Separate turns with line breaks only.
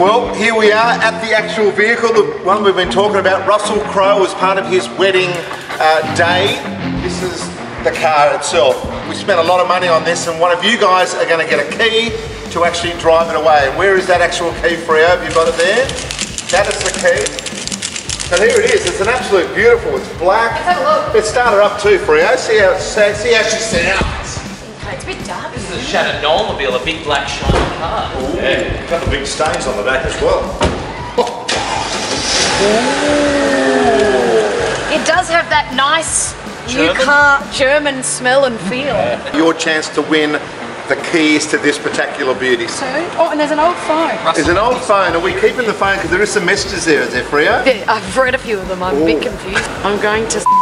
Well, here we are at the actual vehicle, the one we've been talking about. Russell Crowe was part of his wedding uh, day. This is the car itself. We spent a lot of money on this, and one of you guys are going to get a key to actually drive it away. Where is that actual key, Frio? Have you got it there? That is the key. And here it is. It's an absolute beautiful. It's black.
Let's have a look.
Let's start her up too, Frio. See how see how she sounds.
Okay, it's a bit dark.
This is a Shannon Mobile, a big black shiny car.
Yeah, a couple of big stains on the back as well.
It does have that nice new
German?
car German smell and feel.
Your chance to win the keys to this particular beauty.
So, oh, and there's an old phone.
There's an old phone. Are we keeping the phone? Because there is some messages there, is there, Frio?
Yeah, I've read a few of them. I'm a bit confused. I'm going to.